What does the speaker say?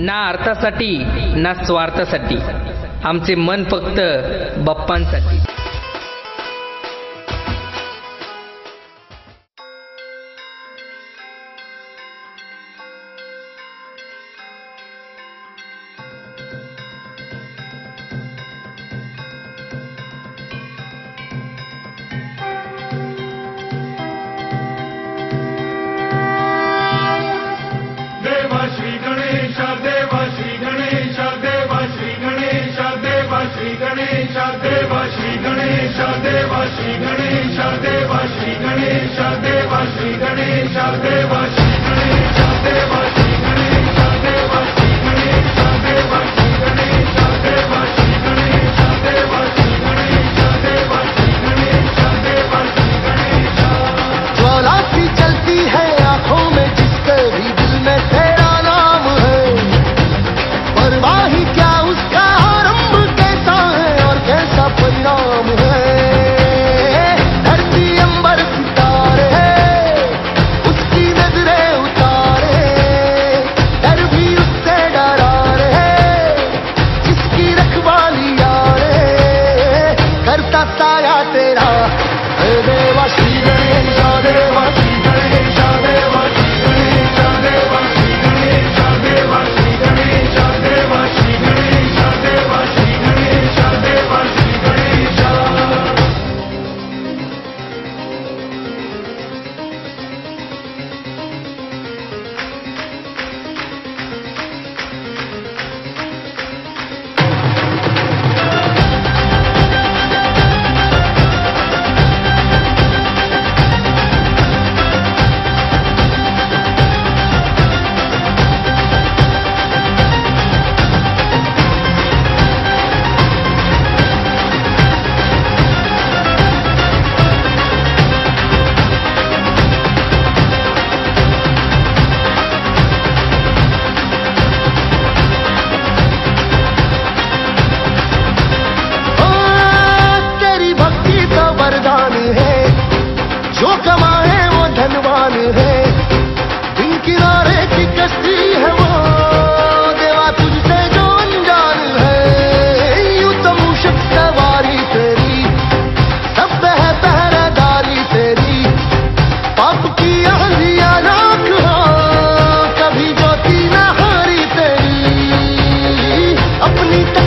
ना अर्थासाठी ना स्वार्थासाठी. आमचे मन फक्त बाप्पांसाठी. Ganesha, Deva Shri Ganesha, Deva Shri Ganesha, Deva Shri Ganesha, Deva Shri see that. mi